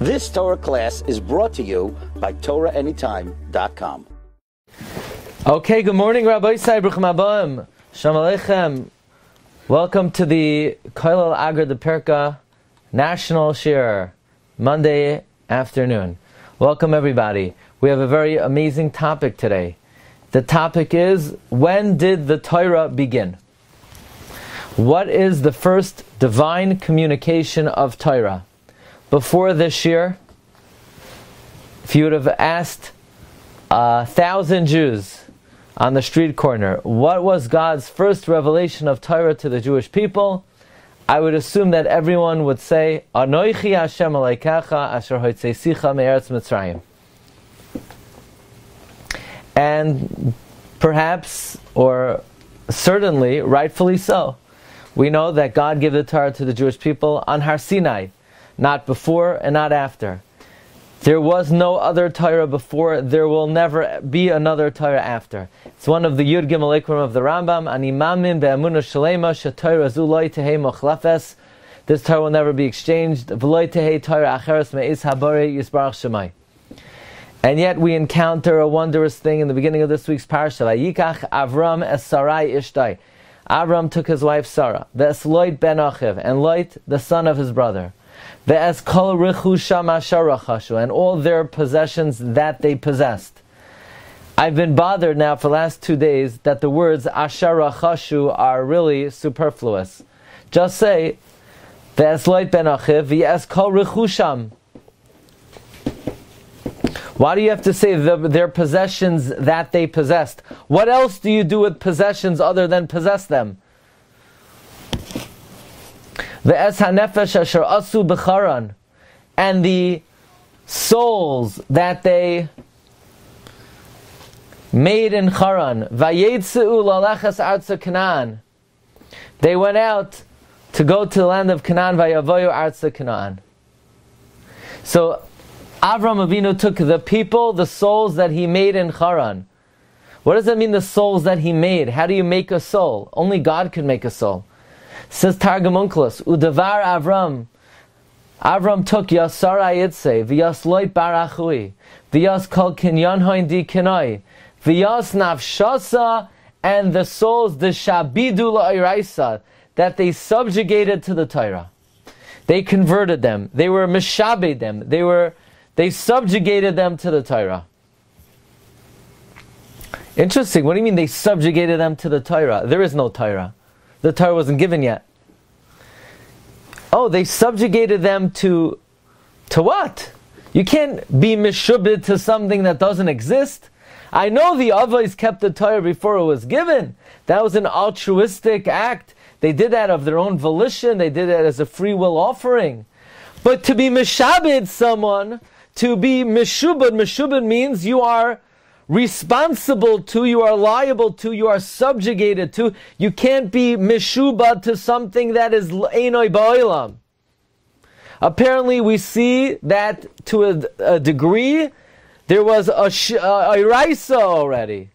This Torah class is brought to you by TorahAnytime.com. Okay, good morning, Rabbi Isai Bruchim Abayim. Shalom Aleichem. Welcome to the Koilel Agar de Perka National Shir, Monday afternoon. Welcome, everybody. We have a very amazing topic today. The topic is when did the Torah begin? What is the first divine communication of Torah? Before this year, if you would have asked a thousand Jews on the street corner, what was God's first revelation of Torah to the Jewish people? I would assume that everyone would say, Anoichi Hashem Asher Mitzrayim. And perhaps, or certainly, rightfully so, we know that God gave the Torah to the Jewish people on Har Sinai, not before and not after. There was no other Torah before, there will never be another Torah after. It's one of the Yud Gimel Ikrim of the Rambam, Ani mamin be'amuna shalema she'torah zuloi tehei mochlefes. This Torah will never be exchanged. V'loi tehei Torah acheres me'is habare yisbarach shemai. And yet we encounter a wondrous thing in the beginning of this week's parasha. Yikach Avram es Sarai ishtai. Avram took his wife Sarah. Ve'es Loit ben Achiv. And Loit, the son of his brother and all their possessions that they possessed. I've been bothered now for the last two days that the words asharachashu are really superfluous. Just say ve'esloit ben achiv v'es kol. Why do you have to say the, their possessions that they possessed? What else do you do with possessions other than possess them? The es hanefesh asher asu b'charan, and the souls that they made in Charan. Vayetzu lalechas arza Canaan. They went out to go to the land of Canaan. Vayavoyu arza Canaan. So Avram Avinu took the people, the souls that he made in Charan. What does that mean, the souls that he made? How do you make a soul? Only God can make a soul. Says Targum Onkelos, Udavar Avram. Avram took Yasar Ayitse, Vyas Loit Barachui, Vyas Kol Kinyan Di Kinoi, Vyas Nafshasa, and the souls, the Shabidu La'iraisa, that they subjugated to the Torah. They converted them. They were mishabed them. They were, they subjugated them to the Torah. Interesting. What do you mean they subjugated them to the Torah? There is no Torah. The Torah wasn't given yet. Oh, they subjugated them to to what? You can't be mishubid to something that doesn't exist. I know the Avos kept the Torah before it was given. That was an altruistic act. They did that of their own volition. They did that as a free will offering. But to be mishabed someone, to be mishubad, mishubad means you are responsible to, you are liable to, you are subjugated to. You can't be mishuba to something that is enoi ba'ilam. Apparently, we see that to a, a degree, there was a, a, a already.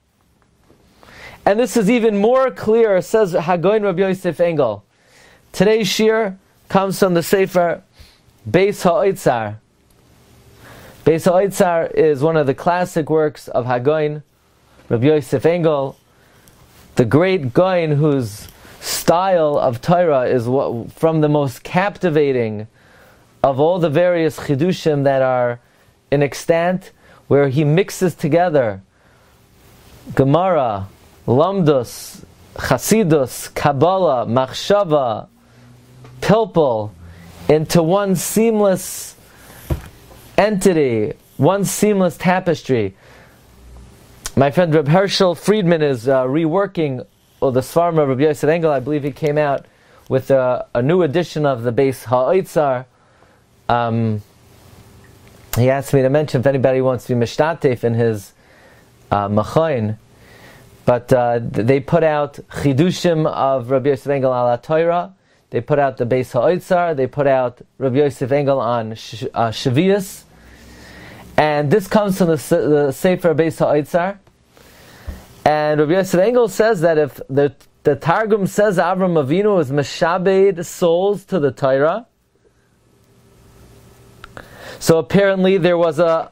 And this is even more clear, says Hagoin Rabbi Yosef Engel. Today's shir comes from the Sefer Beis Ha'otzar. Beis Ha'otzar is one of the classic works of Hagoin, Rabbi Yosef Engel, the great Goin whose style of Torah is what, from the most captivating of all the various chidushim that are in extant, where he mixes together Gemara, Lamdus, Chasidus, Kabbalah, Machshava, Pilpul, into one seamless entity, one seamless tapestry. My friend Reb Herschel Friedman is uh, reworking well, the Svarim of Rabbi Yosef Engel. I believe he came out with a, a new edition of the Beis Ha'otzar. Um, he asked me to mention if anybody wants to be mishtatef in his uh, machoin. But uh, they put out chidushim of Rabbi Yosef Engel ala Torah. They put out the Beis Ha'otzar. They put out Rabbi Yosef Engel on sh- uh. And this comes from the, the Sefer Beis Ha'otzar. And Rabbi Yosef Engel says that if the, the Targum says Avram Avinu is Meshabed souls to the Torah, So apparently there was a,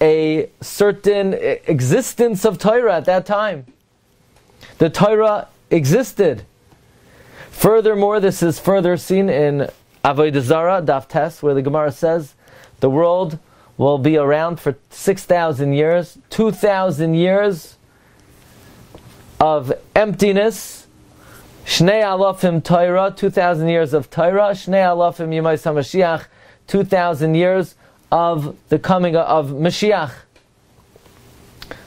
a certain existence of Torah at that time. The Torah existed. Furthermore, this is further seen in Avodah Zarah, Daf Tes, where the Gemara says the world will be around for 6,000 years, 2,000 years of emptiness, Shnei Alafim Torah, 2,000 years of Torah, Shnei Alafim Yemais HaMashiach, 2,000 years of the coming of Mashiach.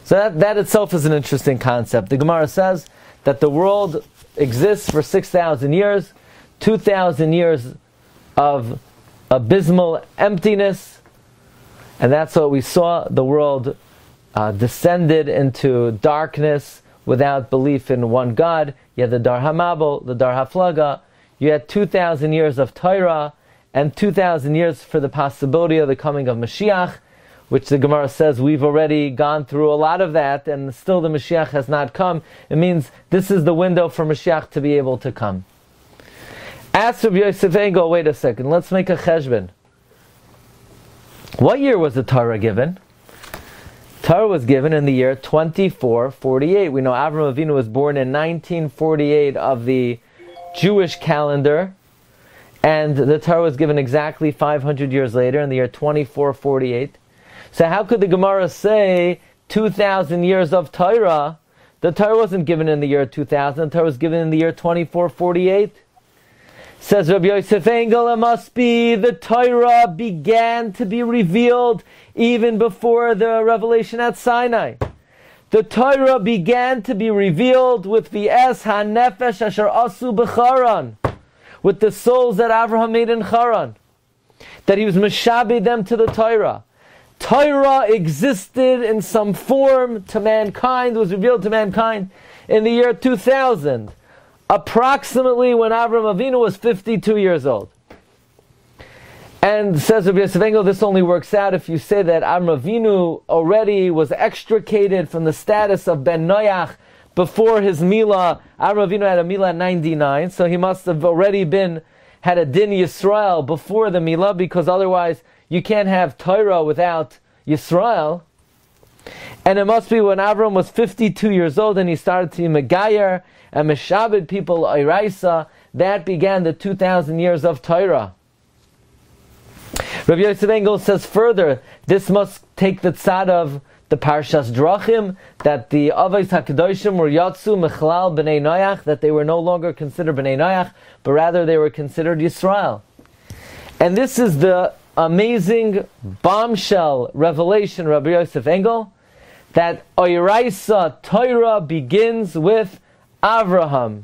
So that, that itself is an interesting concept. The Gemara says that the world exists for 6,000 years, 2,000 years of abysmal emptiness, and that's what we saw. The world uh, descended into darkness without belief in one God. You had the Dar Hamabel, the Dar Haflaga. You had 2,000 years of Torah and 2,000 years for the possibility of the coming of Mashiach, which the Gemara says we've already gone through a lot of that and still the Mashiach has not come. It means this is the window for Mashiach to be able to come. Ask Rabbi Yosef Engel, wait a second, let's make a cheshbon. What year was the Torah given? Torah was given in the year 2448. We know Avram Avinu was born in 1948 of the Jewish calendar, and the Torah was given exactly 500 years later in the year 2448. So how could the Gemara say 2,000 years of Torah? The Torah wasn't given in the year 2000. The Torah was given in the year 2448. Says Rabbi Yosef Engel, it must be the Torah began to be revealed even before the revelation at Sinai. The Torah began to be revealed with the Es HaNefesh Asher Asu B'Charan, with the souls that Abraham made in Charan, that he was Meshabe them to the Torah. Torah existed in some form to mankind, was revealed to mankind in the year 2000 approximately when Avram Avinu was 52 years old. And says Rabbi Yosef Engel, this only works out if you say that Avram Avinu already was extricated from the status of Ben Noach before his Mila. Avram Avinu had a Mila 99, so he must have already been, had a Din Yisrael before the Mila, because otherwise you can't have Torah without Yisrael. And it must be when Avram was 52 years old and he started to Megayer and Meshabed people, Iraisa, that began the 2,000 years of Torah. Rabbi Yosef Engel says further, this must take the tzad of the Parshas Drachim, that the Avos HaKadoshim were Yatsu Mechlal B'nai Noach, that they were no longer considered B'nai Noach, but rather they were considered Yisrael. And this is the amazing bombshell revelation, Rabbi Yosef Engel, that Oiraisa Torah begins with Avraham.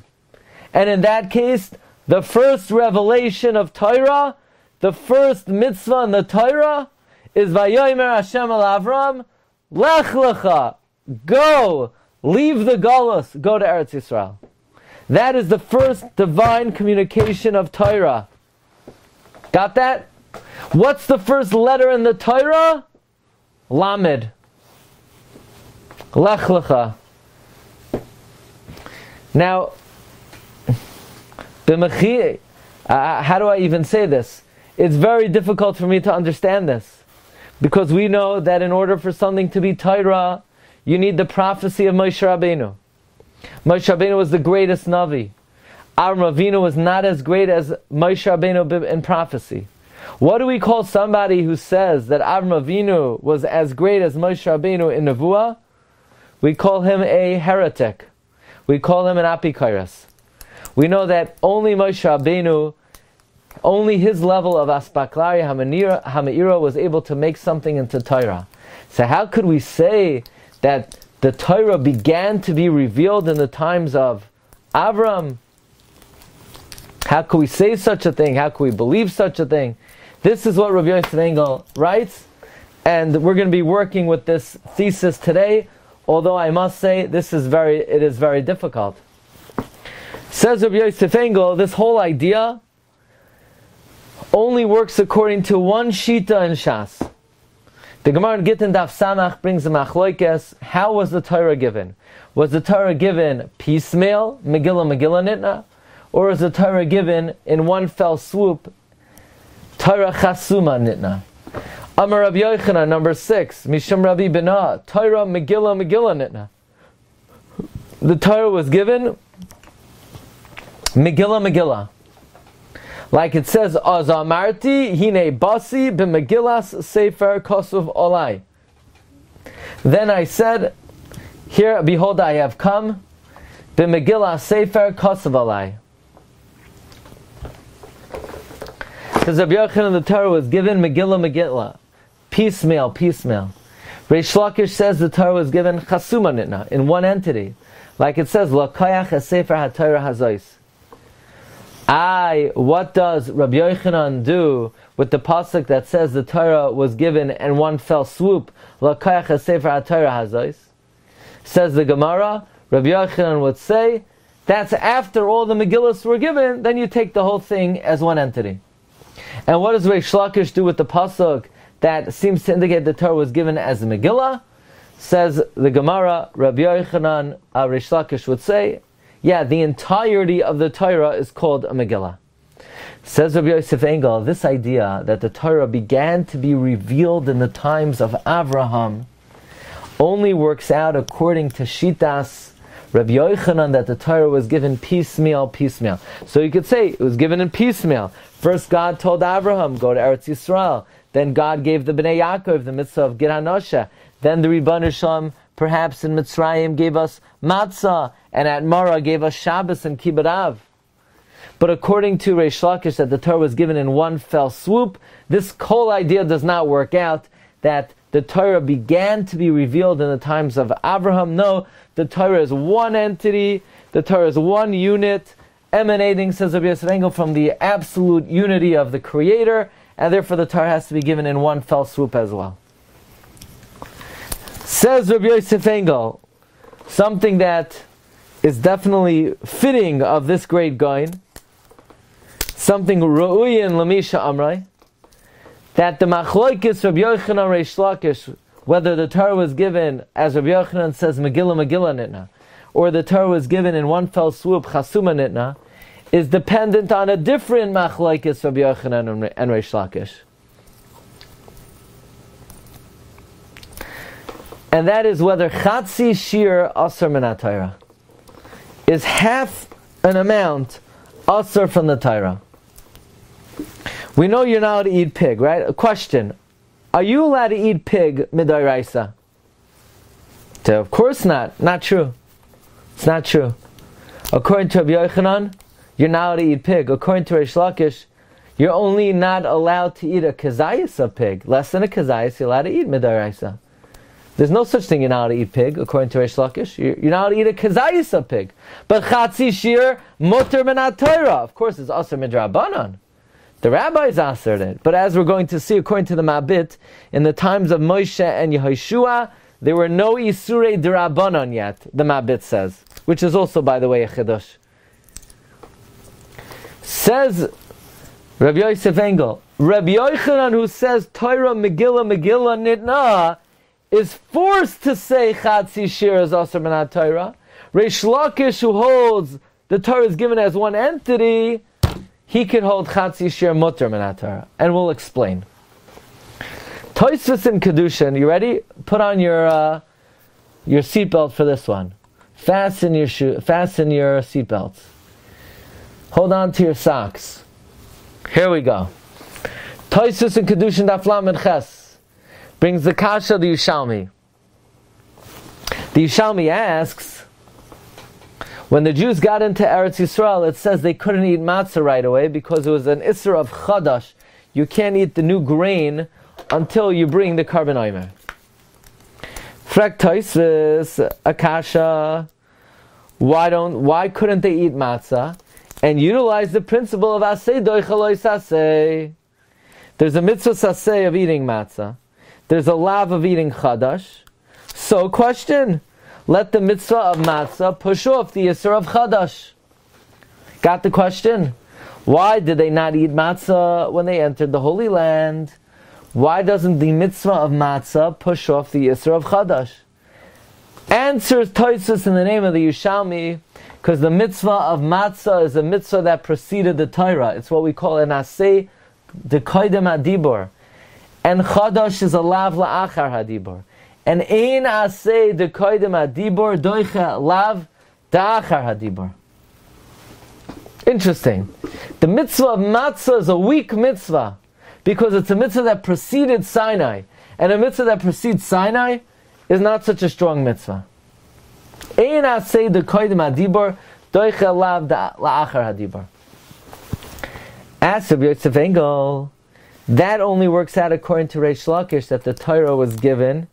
And in that case, the first revelation of Torah, the first mitzvah in the Torah, is Vayomer Hashem al Avram, Lech Lecha, go, leave the Galus, go to Eretz Yisrael. That is the first divine communication of Torah. Got that? What's the first letter in the Torah? Lamed. Lech Lecha. Now, uh, how do I even say this? It's very difficult for me to understand this. Because we know that in order for something to be Torah, you need the prophecy of Moshe Rabbeinu. Moshe Rabbeinu was the greatest Navi. Avinu was not as great as Moshe Rabbeinu in prophecy. What do we call somebody who says that Avram Avinu was as great as Moshe Rabbeinu in Nevuah? We call him a heretic. We call him an apikairas. We know that only Moshe Rabbeinu, only his level of aspaklari hama'ira was able to make something into Torah. So how could we say that the Torah began to be revealed in the times of Avram? How could we say such a thing? How could we believe such a thing? This is what Rabbi Yosef Engel writes, and we're going to be working with this thesis today although I must say this is very, it is very difficult. Says Rabbi Yosef Engel, this whole idea only works according to one shita in Shas. The Gemara in Gittin Daf Samach brings the machloikes. How was the Torah given? Was the Torah given piecemeal, Megillah Megillah Nitna, or is the Torah given in one fell swoop, Torah Chasuma Nitna? Amar Rabbi Yochanan, number six, Mishum Rabbi Bina, Torah Megillah Megillah Nitna. The Torah was given Megillah Megillah. Like it says, Azamarti hine basi b'megillas sefer kosuv olai. Then I said, Here, behold, I have come, b'megillas sefer kosuv olai. Because Rabbi Yochanan the Torah was given Megillah Megillah, piecemeal, piecemeal. Reish Lakish says the Torah was given Chasuma Nitna, in one entity. Like it says, Lakayach Sefer HaTorah Hazois. I, what does Rabbi Yochanan do with the pasuk that says the Torah was given in one fell swoop? Lakayach HaSefer HaTorah HaZois. Says the Gemara, Rabbi Yochanan would say, that's after all the Megillas were given, then you take the whole thing as one entity. And what does Reish Lakish do with the pasuk that seems to indicate the Torah was given as a Megillah? Says the Gemara, Rabbi Yochanan, uh, Reish Lakish would say, yeah, the entirety of the Torah is called a Megillah. Says Rabbi Yosef Engel, this idea that the Torah began to be revealed in the times of Avraham only works out according to Shitas Rabbi Yochanan that the Torah was given piecemeal, piecemeal. So you could say it was given in piecemeal. First, God told Abraham, "Go to Eretz Yisrael." Then God gave the Bnei Yaakov the mitzvah of Gid Hanosha. Then the Ribbon perhaps in Mitzrayim, gave us matzah, and at Mara gave us Shabbos and Kibbud But according to Reish Lakish, that the Torah was given in one fell swoop, this whole idea does not work out. That the Torah began to be revealed in the times of Abraham. No, the Torah is one entity. The Torah is one unit, emanating, says Rabbi Engel, from the absolute unity of the Creator, and therefore the Torah has to be given in one fell swoop as well. Says Rabbi Yosef Engel, something that is definitely fitting of this great gain, something ru'uyin lamisha amrai, that the machloikis Rabbi Yochanan Reish Lakish, whether the Torah was given, as Rabbi Yochanan says, Megillah Megillah Nitna, or the Torah was given in one fell swoop, Chasuma Nitna, is dependent on a different machloikis Rabbi Yochanan and Reish Lakish. And that is whether Chatzi Shir Asr Minat is half an amount Asr from the Torah. We know you're not allowed to eat pig, right? A question. Are you allowed to eat pig midairaisa? So of course not. Not true. It's not true. According to Rabbi Yochanan, you're not allowed to eat pig. According to Reish Lakish, you're only not allowed to eat a kazayas of pig. Less than a kazayas, you're allowed to eat midairaisa. There's no such thing you're not allowed to eat pig, according to Reish Lakish. You're, you're not allowed to eat a kazayas of pig. But chatzi shir mutter Torah. Of course, it's also midrabanan. The rabbis answered it. But as we're going to see, according to the Mabit, in the times of Moshe and Yehoshua, there were no Isurei Dirabanan yet, the Mabit says. Which is also, by the way, a Chiddush. Says Rabbi Yosef Engel, Rabbi Yochanan who says Torah Megillah Megillah Nitna is forced to say Chatzi Shir as Asr Manat Torah. Reish Lakish who holds the Torah is given as one entity he could hold Chatzi Shir Mutter Minatara. And we'll explain. Toisvis in Kedushin, you ready? Put on your uh, your seatbelt for this one. Fasten your shoe, fasten your seatbelts. Hold on to your socks. Here we go. Toisvis in Kedushin Daflam and Ches brings the Kasha the Yushalmi. The Yushalmi asks, when the Jews got into Eretz Yisrael, it says they couldn't eat matzah right away because it was an isra of chadash. You can't eat the new grain until you bring the korban oimer. Frek akasha. Why don't? Why couldn't they eat matzah and utilize the principle of asay doichaloi saseh? There's a mitzvah saseh of eating matzah. There's a lav of eating chadash. So, question let the mitzvah of matzah push off the Yisr of Chadash. Got the question? Why did they not eat matzah when they entered the Holy Land? Why doesn't the mitzvah of matzah push off the Yisr of Chadash? Answers Toisus in the name of the Yushalmi, because the mitzvah of matzah is a mitzvah that preceded the Torah. It's what we call an asay de koidem adibor. and chadash is a lav la'achar hadibor. And ein asay de koidem hadibor doicha lav da'achar hadibor. Interesting. The mitzvah of matzah is a weak mitzvah because it's a mitzvah that preceded Sinai. And a mitzvah that precedes Sinai is not such a strong mitzvah. Ein asay de koidem hadibor doicha lav la'achar hadibor. As of Yosef Engel, that only works out according to Reish Lakish that the Torah was given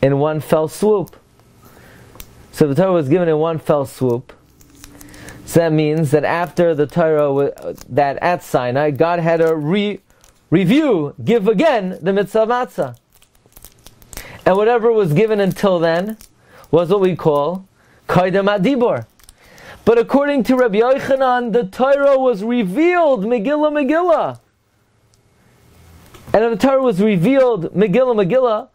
in one fell swoop. So the Torah was given in one fell swoop. So that means that after the Torah, that at Sinai, God had to re- review, give again the mitzvah matzah. And whatever was given until then was what we call kaidem adibor. But according to Rabbi Yochanan, the Torah was revealed, Megillah, Megillah. And if the Torah was revealed, Megillah, Megillah,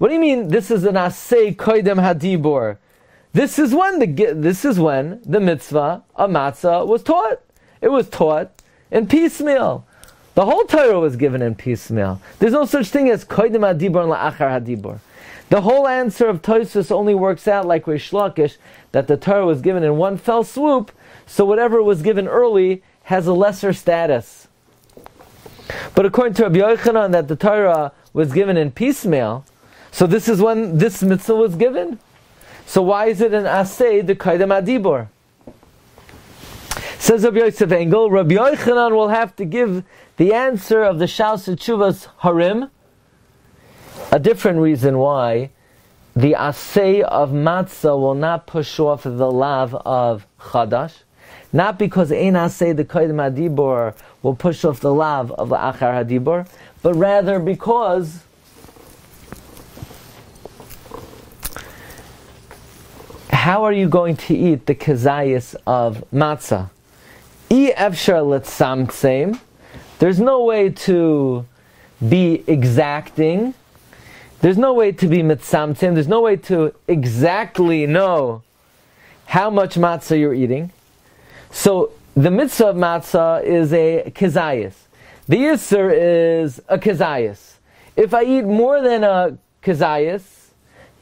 what do you mean this is an Asay Koidem Hadibor? This is when the this is when the mitzvah of matzah was taught. It was taught in piecemeal. The whole Torah was given in piecemeal. There's no such thing as Koidem Hadibor and La'achar Hadibor. The whole answer of Tosus only works out like Rish Lakish, that the Torah was given in one fell swoop, so whatever was given early has a lesser status. But according to Rabbi Yochanan, that the Torah was given in piecemeal, so this is when this mitzvah was given. So why is it an asay the kaidem adibor? Says Rabbi Yosef Engel, Rabbi Yochanan will have to give the answer of the Shaus Chuvas Harim, a different reason why the assay of matzah will not push off the lav of chadash, not because ein assay the kodim hadibor will push off the lav of the achar hadibor, but rather because how are you going to eat the kazayas of matzah? There's no way to be exacting there's no way to be mitzamtim. There's no way to exactly know how much matzah you're eating. So the mitzvah of matzah is a kezayis. The yisr is a kezayis. If I eat more than a kezayis,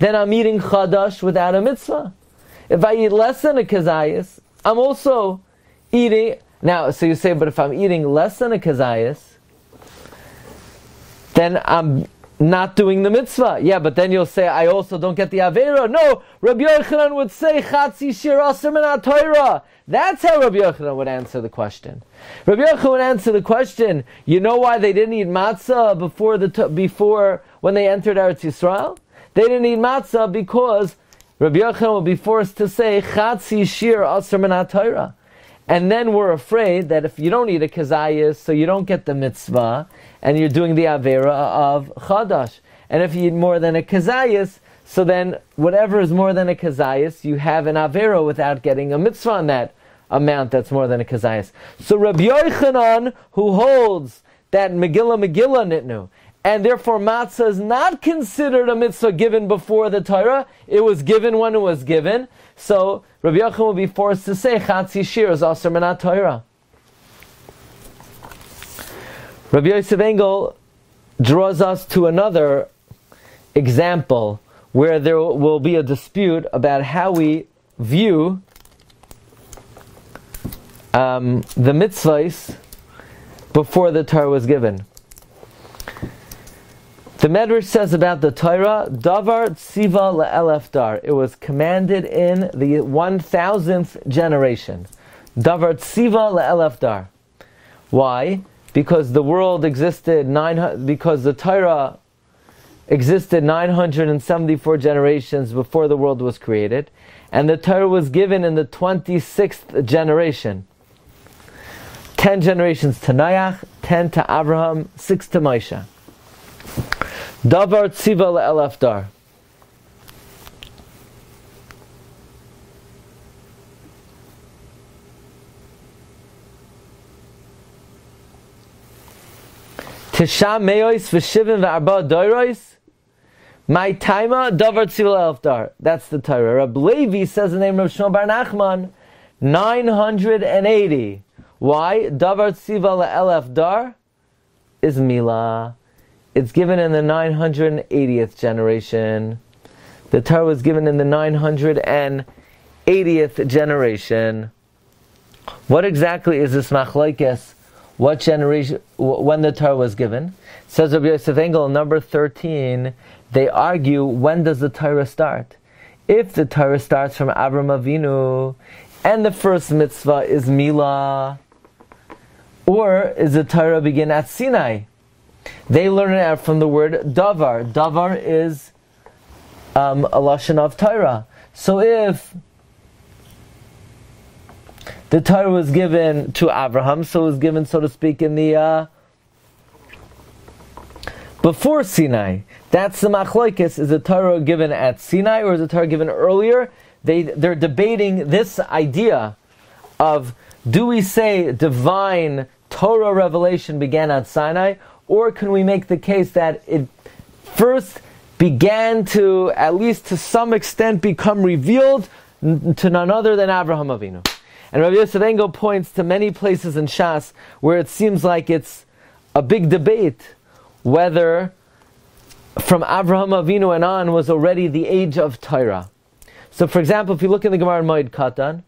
then I'm eating chadash without a mitzvah. If I eat less than a kezayis, I'm also eating. Now, so you say, but if I'm eating less than a kezayis, then I'm not doing the mitzvah. Yeah, but then you'll say, I also don't get the Avera. No, Rabbi Yochanan would say, Chatzi Shir Torah. That's how Rabbi Yochanan would answer the question. Rabbi Yochanan would answer the question, you know why they didn't eat matzah before, the, before when they entered Eretz Yisrael? They didn't eat matzah because Rabbi Yochanan will be forced to say, Chatzi Shir Asim Torah. And then we're afraid that if you don't eat a kazayas, so you don't get the mitzvah, and you're doing the avera of chadash. And if you eat more than a kazayas, so then whatever is more than a kazayas, you have an avera without getting a mitzvah on that amount that's more than a kazayas. So Rabbi Yochanan, who holds that Megillah Megillah nitnu, and therefore matzah is not considered a mitzvah given before the Torah, it was given when it was given. So Rabbi Yochanan will be forced to say Chatzi Shir is Aser Menat Torah. Rabbi Yosef Engel draws us to another example where there will be a dispute about how we view um, the mitzvahs before the Torah was given. The Medrash says about the Torah, Davar Tziva le'elefdar. It was commanded in the one thousandth generation. Davar Tziva le'elefdar. Why? Because the world existed nine. Because the Torah existed 974 generations before the world was created, and the Torah was given in the 26th generation. Ten generations to Noach, ten to Abraham, six to Moshe. Davar tziva le'elafdar. Tisham meois v'shivim v'arba doirois. My taima davar tziva le'elafdar. That's the Torah. Rab Levi says the name of Shmuel Bar Nachman. 980. Why? Davar tziva le'elafdar is milah it's given in the 980th generation. The Torah was given in the 980th generation. What exactly is this machlokes? What generation, when the Torah was given? Says Rabbi Yosef Engel, number 13, they argue when does the Torah start? If the Torah starts from Avram Avinu, and the first mitzvah is Milah, or is the Torah begin at Sinai? They learn it from the word davar. Davar is um, a lashon of Torah. So if the Torah was given to Abraham, so it was given, so to speak, in the uh, before Sinai. That's the machlokes. Is the Torah given at Sinai or is the Torah given earlier? They they're debating this idea of do we say divine Torah revelation began at Sinai, or can we make the case that it first began to, at least to some extent, become revealed to none other than Abraham Avinu? And Rabbi Yosef Engel points to many places in Shas where it seems like it's a big debate whether from Abraham Avinu and on was already the age of Torah. So, for example, if you look in the Gemara in Moed Katan,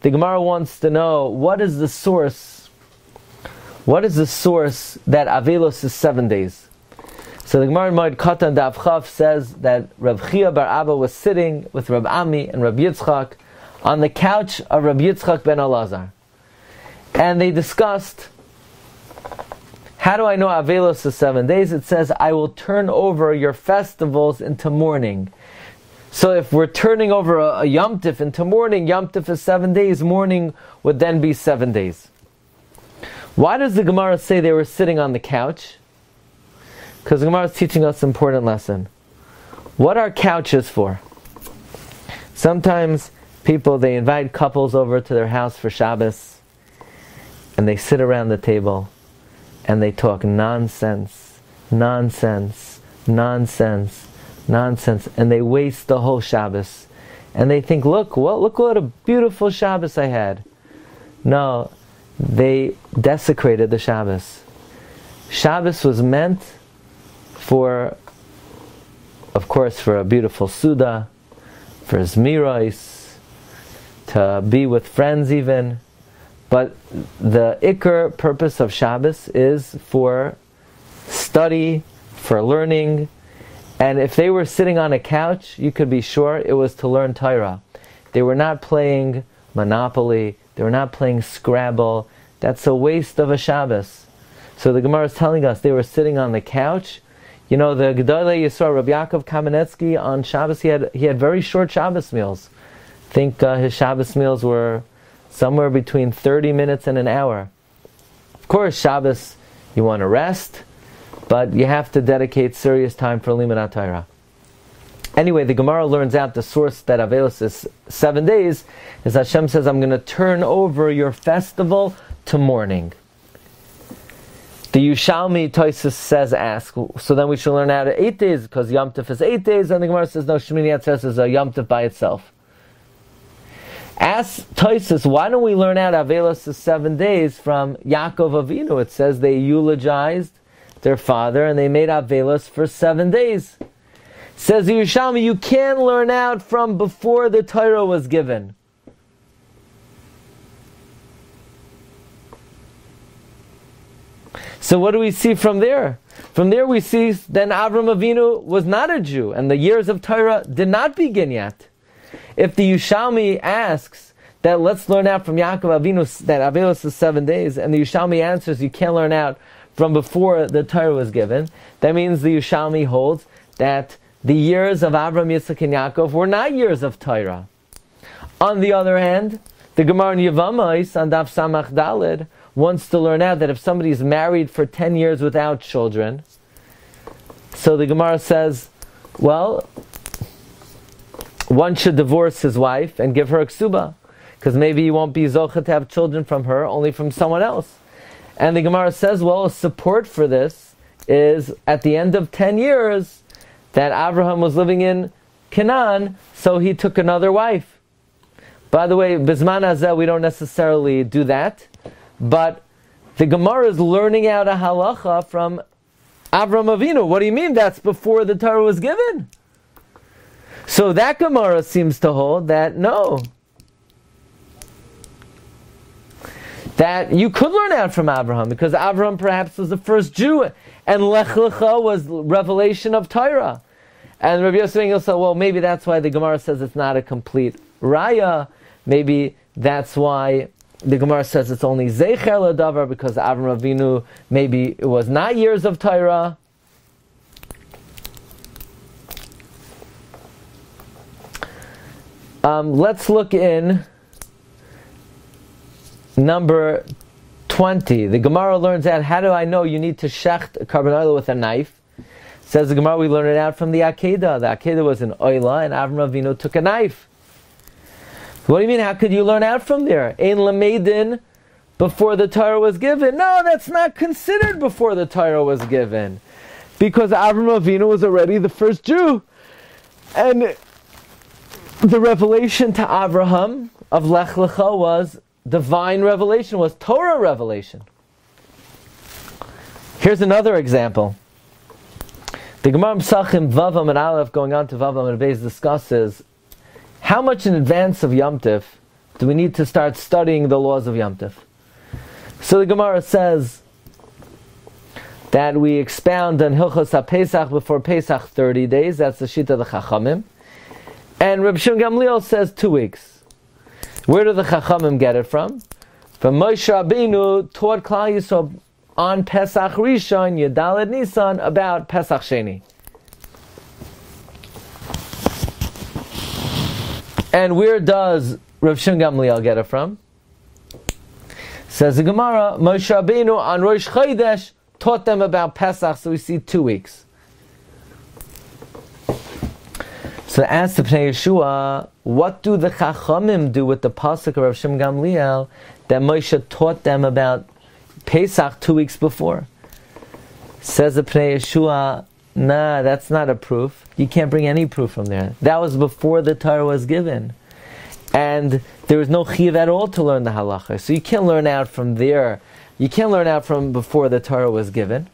the Gemara wants to know what is the source. What is the source that Avelos is seven days? So the Gemara Moed Katan Davchav says that Rav Chiya Bar Abba was sitting with Rav Ami and Rav Yitzchak on the couch of Rav Yitzchak ben Elazar, and they discussed how do I know Avelos is seven days? It says, I will turn over your festivals into mourning. So if we're turning over a, a Yom Tif into mourning, Yom Tif is seven days, mourning would then be seven days. Why does the Gemara say they were sitting on the couch? Because the Gemara is teaching us an important lesson. What are couches for? Sometimes people, they invite couples over to their house for Shabbos, and they sit around the table and they talk nonsense, nonsense, nonsense, nonsense, and they waste the whole Shabbos. And they think, look, well, look what a beautiful Shabbos I had. No, they desecrated the Shabbos. Shabbos was meant for, of course, for a beautiful Suda, for Zmirais, to be with friends even, but the ikr purpose of Shabbos is for study, for learning, and if they were sitting on a couch, you could be sure it was to learn Torah. They were not playing Monopoly, they were not playing Scrabble. That's a waste of a Shabbos. So the Gemara is telling us they were sitting on the couch. You know, the Gedolei Yisrael, Rabbi Yaakov Kamenetsky, on Shabbos, he had, he had very short Shabbos meals. I think uh, his Shabbos meals were somewhere between 30 minutes and an hour. Of course, Shabbos, you want to rest, but you have to dedicate serious time for Limud Torah. Anyway, the Gemara learns out the source that Avelos is seven days is Hashem says, I'm going to turn over your festival to mourning. The Yushalmi Toisus says, ask, so then we should learn out eight days because Yom Tov is eight days, and the Gemara says, no, Shemini Atzes is a Yom Tov by itself. Ask Toisus, why don't we learn out Avelos is seven days from Yaakov Avinu? It says they eulogized their father and they made Avelos for seven days. Says the Yerushalmi, you can learn out from before the Torah was given. So what do we see from there? From there we see then Avram Avinu was not a Jew and the years of Torah did not begin yet. If the Yushalmi asks that let's learn out from Yaakov Avinu that Avelos is seven days, and the Yushalmi answers you can't learn out from before the Torah was given, that means the Yushalmi holds that the years of Avram, Yitzchak, and Yaakov were not years of Torah. On the other hand, the Gemara in Yevamais on Daf Samach Dalid wants to learn out that if somebody is married for 10 years without children, so the Gemara says, well, one should divorce his wife and give her a ksuba, because maybe he won't be zocha to have children from her, only from someone else. And the Gemara says, well, support for this is at the end of 10 years that Abraham was living in Canaan, so he took another wife. By the way, Bisman Azeh, we don't necessarily do that, but the Gemara is learning out a halacha from Avram Avinu. What do you mean that's before the Torah was given? So that Gemara seems to hold that no. That you could learn out from Abraham because Abraham perhaps was the first Jew and Lech Lecha was revelation of Torah. And Rabbi Yosef said, well, maybe that's why the Gemara says it's not a complete raya. Maybe that's why the Gemara says it's only Zecher Ladavar because Avram Avinu maybe it was not years of Torah. Um, let's look in number 20. The Gemara learns that how do I know you need to shecht korban oil with a knife? Says the Gemara, we learn it out from the Akedah. The Akedah was an oila, and Avram Avinu took a knife. What do you mean? How could you learn out from there? Ein lamedin before the Torah was given. No, that's not considered before the Torah was given, because Avram Avinu was already the first Jew, and the revelation to Abraham of Lech Lecha was divine revelation, was Torah revelation. Here's another example. The Gemara Psachim Vavam and Aleph going on to Vavam and Beis discusses how much in advance of Yom Tif do we need to start studying the laws of Yom Tif? So the Gemara says that we expound on Hilchos HaPesach before Pesach 30 days. That's the Shita of the Chachamim. And Reb Shimon Gamliel says two weeks. Where do the Chachamim get it from? From Moshe Rabbeinu taught Klal Yisrael on Pesach Rishon, Yadalet Nisan, about Pesach Sheni. And where does Rav Shimon Gamliel get it from? Says the Gemara, Moshe Rabbeinu on Rosh Chodesh taught them about Pesach, so we see two weeks. So ask the Pnei Yeshua, what do the Chachamim do with the pasuk of Rav Shimon Gamliel that Moshe taught them about Pesach two weeks before? Says the Pnei Yeshua, Nah, that's not a proof. You can't bring any proof from there. That was before the Torah was given. And there was no chiv at all to learn the halacha. So you can't learn out from there. You can't learn out from before the Torah was given.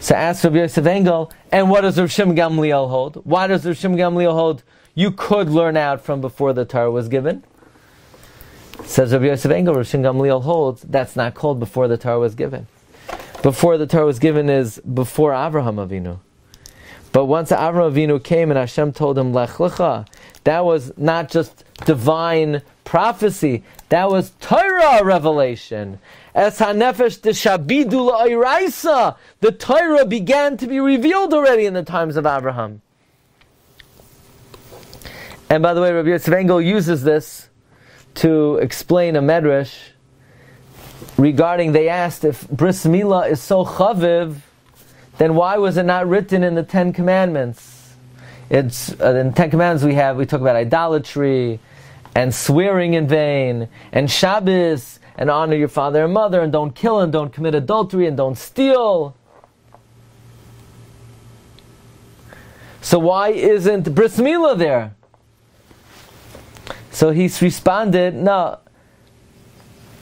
So ask Rabbi Yosef Engel, and what does Rav Shimon Gamliel hold? Why does Rav Shimon Gamliel hold you could learn out from before the Torah was given? Says Rabbi Yosef Engel, Rav Shimon Gamliel holds that's not called before the Torah was given before the Torah was given is before Avraham Avinu. But once Avraham Avinu came and Hashem told him Lech Lecha, that was not just divine prophecy, that was Torah revelation. As Hanefesh de Shabidu La'iraisa, the Torah began to be revealed already in the times of Abraham. And by the way, Rabbi Yosef Engel uses this to explain a medrash regarding, they asked if bris milah is so chaviv, then why was it not written in the Ten Commandments? It's uh, in the Ten Commandments we have we talk about idolatry and swearing in vain and Shabbos and honor your father and mother and don't kill and don't commit adultery and don't steal. So why isn't bris milah there? So he's responded, no,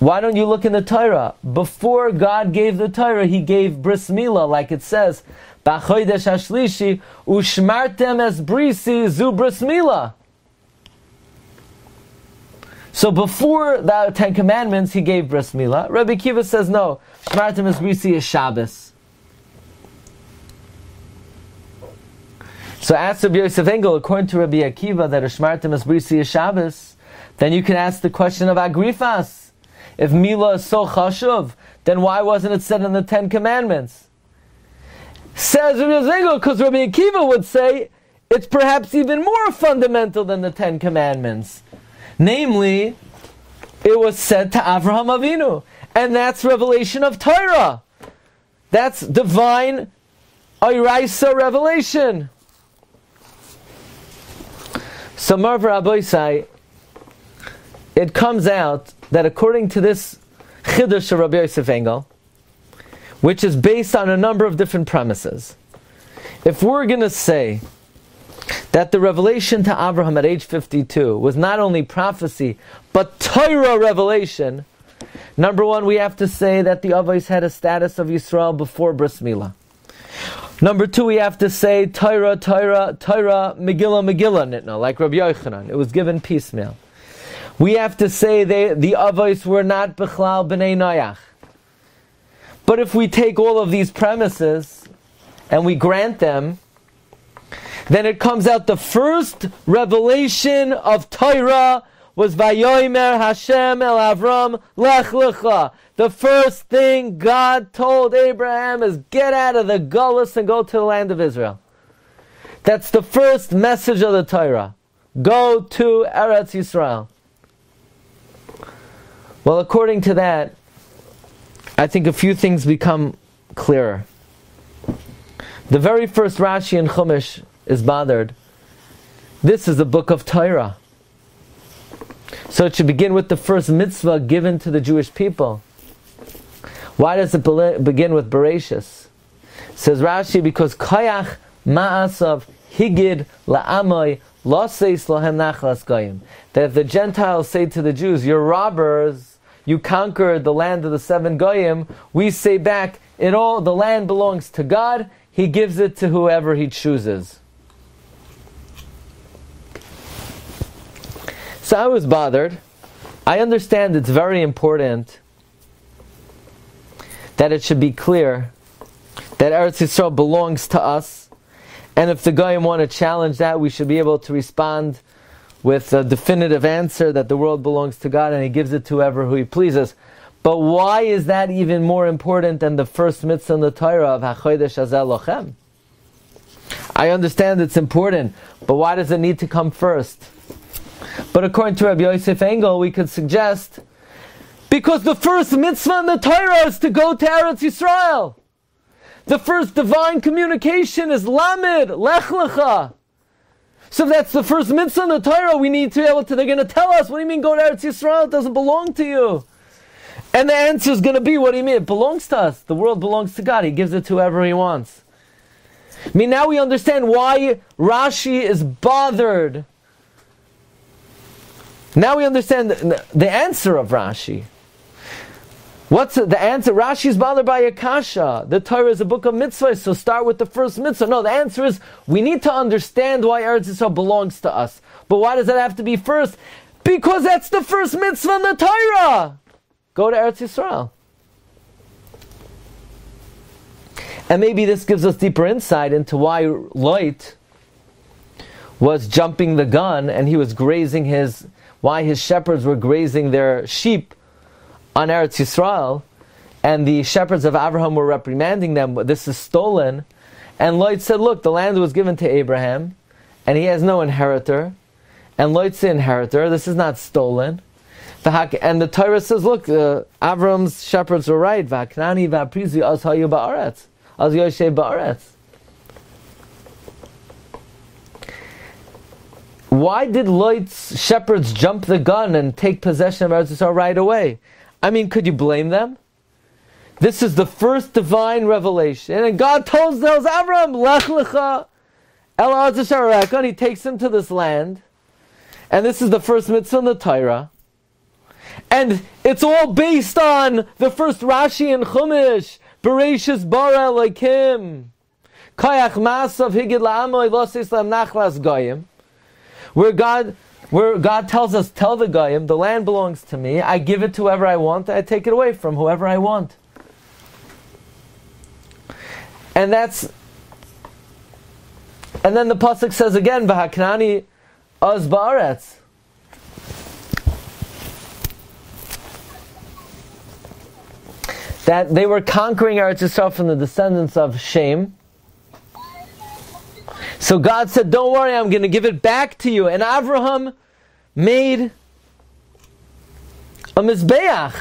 why don't you look in the Torah? Before God gave the Torah, He gave bris milah, like it says, "B'chodesh hashlishi ushmartem es brisi zu bris milah." So before the Ten Commandments, He gave bris milah. Rabbi Kiva says no. Shmartem es brisi is Shabbos. So ask Rabbi Yosef Engel, according to Rabbi Akiva, that a Shmartem es brisi Shabbos, then you can ask the question of Agrifas. If Mila is so chashuv, then why wasn't it said in the Ten Commandments? Says Rabbi Zengel, because Rabbi Akiva would say it's perhaps even more fundamental than the Ten Commandments. Namely, it was said to Avraham Avinu, and that's revelation of Torah. That's divine Iraisa revelation. So Marvar Aboisai, it comes out that according to this Chiddush of Rabbi Yosef Engel, which is based on a number of different premises, if we're going to say that the revelation to Abraham at age 52 was not only prophecy, but Torah revelation, number one, we have to say that the Avos had a status of Yisrael before Bris Milah. Number two, we have to say Torah, Torah, Torah, Megillah, Megillah, Nitna, like Rabbi Yochanan. It was given piecemeal. We have to say they, the Avos were not Bechlal B'nai Noach. But if we take all of these premises and we grant them, then it comes out the first revelation of Torah was Vayomer Hashem El Avram Lech Lecha. The first thing God told Abraham is get out of the gullus and go to the land of Israel. That's the first message of the Torah. Go to Eretz Yisrael. Well, according to that, I think a few things become clearer. The very first Rashi in Chumash is bothered. This is the book of Torah. So it should begin with the first mitzvah given to the Jewish people. Why does it begin with Bereshis? Says Rashi, because Kayach Ma'asav Higid La'amoy Loseis Lohem Nachlas Goyim. That if the Gentiles say to the Jews, You're robbers, you conquered the land of the seven Goyim, we say back, It all the land belongs to God, He gives it to whoever He chooses. So I was bothered. I understand it's very important that it should be clear that Eretz Yisrael belongs to us, and if the Goyim want to challenge that, we should be able to respond with a definitive answer that the world belongs to God and He gives it to whoever who He pleases. But why is that even more important than the first mitzvah in the Torah of Hachodesh Hazeh Lochem? I understand it's important, but why does it need to come first? But according to Rabbi Yosef Engel, we could suggest because the first mitzvah in the Torah is to go to Eretz Yisrael. The first divine communication is Lamed, Lech Lecha. So that's the first mitzvah in the Torah, we need to be able to, they're going to tell us, what do you mean go to Eretz Yisrael? It doesn't belong to you. And the answer is going to be, what do you mean? It belongs to us. The world belongs to God. He gives it to whoever He wants. I mean, now we understand why Rashi is bothered now we understand the, the answer of Rashi. What's the answer? Rashi is bothered by Akasha. The Torah is a book of mitzvahs, so start with the first mitzvah. No, the answer is we need to understand why Eretz Yisrael belongs to us. But why does that have to be first? Because that's the first mitzvah in the Torah. Go to Eretz Yisrael. And maybe this gives us deeper insight into why Lot was jumping the gun and he was grazing his why his shepherds were grazing their sheep on Eretz Yisrael, and the shepherds of Abraham were reprimanding them, this is stolen. And Lot said, Look, the land was given to Abraham, and he has no inheritor. And Lot's the inheritor, this is not stolen. And the Torah says, Look, uh, Avram's shepherds were right. Why did Lot's shepherds jump the gun and take possession of Eretz Yisrael right away? I mean, could you blame them? This is the first divine revelation, and God tells, tells Avram, Lech lecha el and He takes him to this land, and this is the first mitzvah in the Torah. And it's all based on the first Rashi and Chumash, Bereshis bara Elokim, Kayach Masav Higid La'amoy Loseis Lohem Nachlas Goyim where God where God tells us, tell the Goyim, the land belongs to me, I give it to whoever I want, I take it away from whoever I want. And that's and then the Pasuk says again, V'haknani az. That they were conquering Eretz Yisrael from the descendants of Shem, so God said, Don't worry, I'm going to give it back to you. And Abraham made a Mizbeach.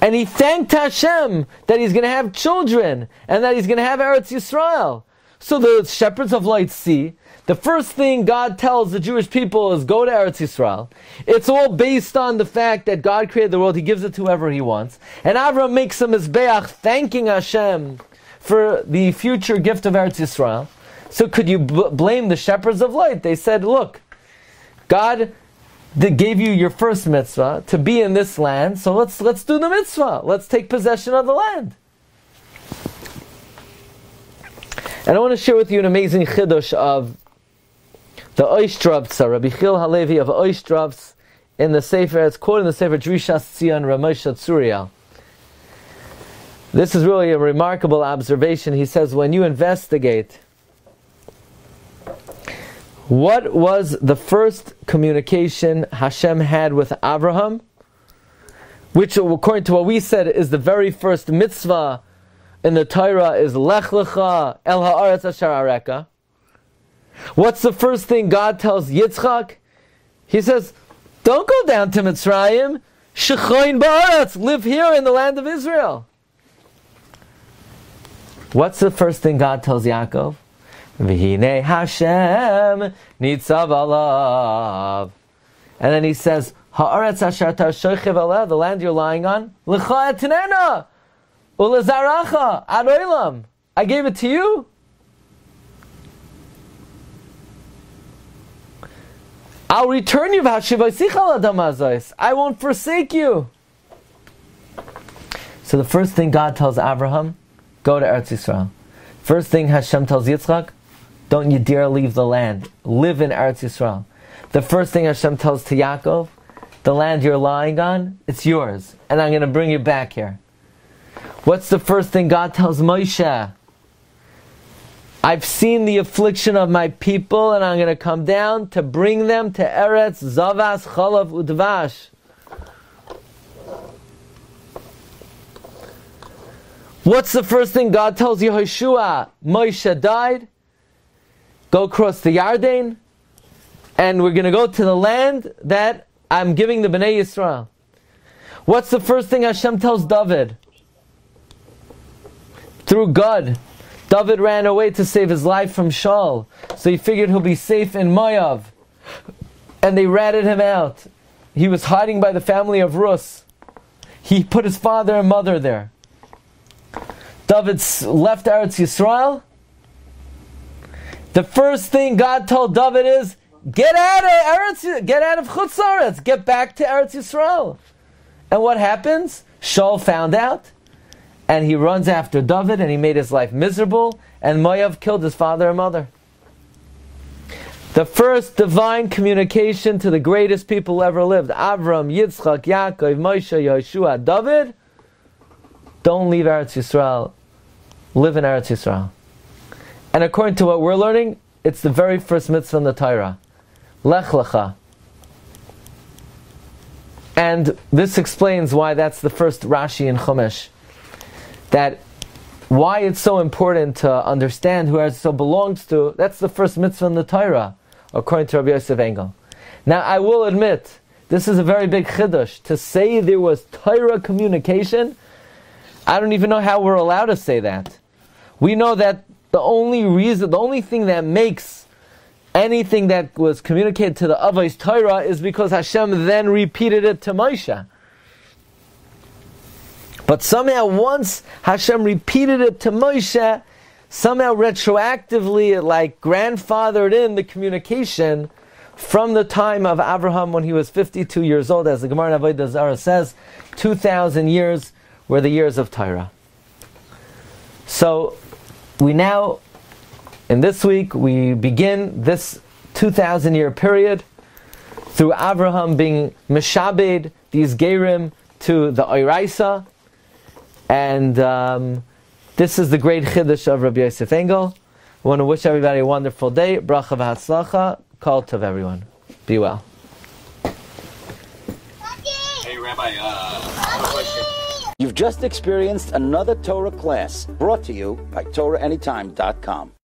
And he thanked Hashem that he's going to have children and that he's going to have Eretz Yisrael. So the shepherds of Lot see the first thing God tells the Jewish people is go to Eretz Yisrael. It's all based on the fact that God created the world. He gives it to whoever He wants. And Avram makes a Mizbeach thanking Hashem for the future gift of Eretz Yisrael. So could you b- blame the shepherds of Lot? They said, look, God gave you your first mitzvah to be in this land, so let's, let's do the mitzvah. Let's take possession of the land. And I want to share with you an amazing chiddush of the Oistrovtsa, Rabbi Chil Halevi of Oistrovts, in the Sefer, it's quoted in the Sefer Drishas Tzion Ramesh Tzuriel. This is really a remarkable observation. He says, when you investigate what was the first communication Hashem had with Abraham, which according to what we said is the very first mitzvah in the Torah is Lech Lecha El Haaretz Asher. What's the first thing God tells Yitzchak? He says, don't go down to Mitzrayim. Shechoin Ba'aretz, live here in the land of Israel. What's the first thing God tells Yaakov? V'hine Hashem nitzav alav. And then he says, Haaretz asher shoichev the land you're lying on, l'cha etnena, ulezaracha, ad I gave it to you. I'll return you, I won't forsake you. So the first thing God tells Abraham, go to Eretz Yisrael. First thing Hashem tells Yitzchak, don't you dare leave the land. Live in Eretz Yisrael. The first thing Hashem tells to Yaakov, the land you're lying on, it's yours, and I'm going to bring you back here. What's the first thing God tells Moshe? I've seen the affliction of my people, and I'm going to come down to bring them to Eretz Zavas Chalav Udvash. What's the first thing God tells Yehoshua? Moshe died. Go across the Yarden, and we're going to go to the land that I'm giving the Bnei Yisrael. What's the first thing Hashem tells David? Through Gad. David ran away to save his life from Shaul, so he figured he'll be safe in Moav. And they ratted him out. He was hiding by the family of Rus. He put his father and mother there. David left Eretz Yisrael. The first thing God told David is, Get out of Eretz, get out of Chutzaretz, get back to Eretz Yisrael. And what happens? Shaul found out, and he runs after David, and he made his life miserable, and Moav killed his father and mother. The first divine communication to the greatest people ever lived, Avram, Yitzchak, Yaakov, Moshe, Yehoshua, David, don't leave Eretz Yisrael, live in Eretz Yisrael. And according to what we're learning, it's the very first mitzvah in the Torah. Lech Lecha. And this explains why that's the first Rashi in Chumash. That why it's so important to understand who Eretz Yisrael belongs to, that's the first mitzvah in the Torah, according to Rabbi Yosef Engel. Now, I will admit, this is a very big chiddush. To say there was Torah communication, I don't even know how we're allowed to say that. We know that the only reason, the only thing that makes anything that was communicated to the Avos Torah is because Hashem then repeated it to Moshe. But somehow, once Hashem repeated it to Moshe, somehow retroactively, it like grandfathered in the communication from the time of Abraham when he was 52 years old, as the Gemara Avodah Zarah says, 2,000 years were the years of Torah. So we now in this week, we begin this 2,000 year period through Abraham being Meshabed, these Gerim, to the Oiraisa. And um, this is the great Chiddush of Rabbi Yosef Engel. I want to wish everybody a wonderful day. Bracha v'hatzlacha. Call to everyone. Be well. Hey, Rabbi, uh, You've just experienced another Torah class brought to you by TorahAnytime.com.